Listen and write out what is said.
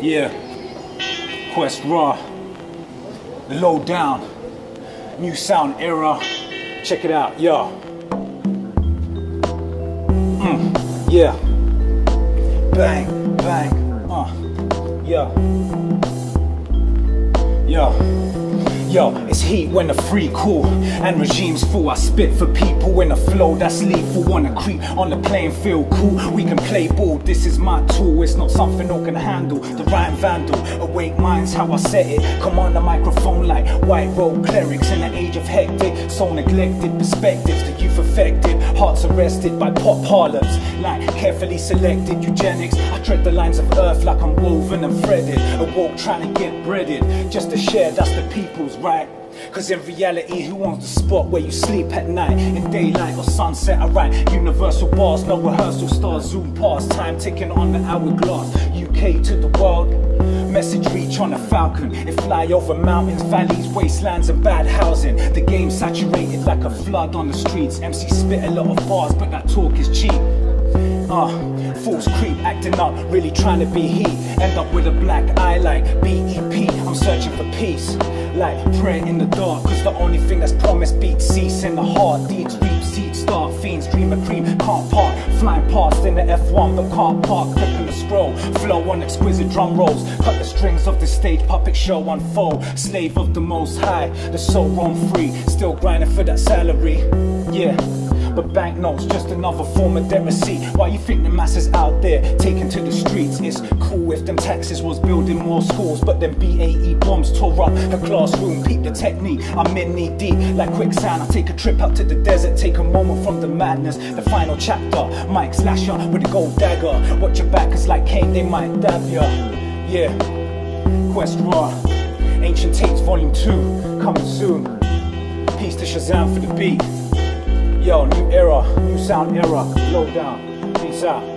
Yeah. Quest Rah. The low down. New sound era. Check it out, yo. Mm, yeah. Bang, bang. Uh. Yeah. Yo. Yo, it's heat when the free cool and regimes full. I spit for people in a flow that's lethal. Wanna creep on the playing field, cool. We can play ball. This is my tool. It's not something I can handle. The rhyme vandal, awake minds how I set it. Come on the microphone like white robe clerics in the age of hectic. So neglected perspectives, the youth affected. Hearts arrested by pop parlors, like carefully selected eugenics. I tread the lines of earth like I'm woven and threaded. Awoke trying to get breaded, just to share. That's the people's right. Cause in reality, who wants the spot where you sleep at night? In daylight or sunset, I write universal bars, no rehearsal stars, zoom past, time ticking on the hourglass. UK to the world, message reach on a falcon. It fly over mountains, valleys, wastelands, and bad housing. The game saturated like a flood on the streets. MC spit a lot of bars, but that talk is cheap. Uh, fools creep, acting up, really trying to be heat. End up with a black eye like BEP. I'm searching for peace. Like prayer in the dark, cause the only thing that's promised beats cease in the heart. Deeds reap, seeds start, fiends dream of cream, can't park. Flying past in the F1, the can't park. Clipping the scroll, flow on exquisite drum rolls. Cut the strings of the stage puppet show unfold. Slave of the most high, the soul roam free. Still grinding for that salary. Yeah. But banknotes, just another form of debt. Why you think the masses out there taking to the streets? It's cool if them taxes was building more schools, but them BAE bombs tore up her classroom. Peep the technique, I'm in knee deep like quicksand. I take a trip out to the desert, take a moment from the madness. The final chapter, Mike Slasher with a gold dagger. Watch your back, cause like Kane, they might dab ya. Yeah, Quest Rah, Ancient Tapes Volume 2, coming soon. Peace to Shazzam for the beat. Yo, new era, new sound era, low down. Peace out.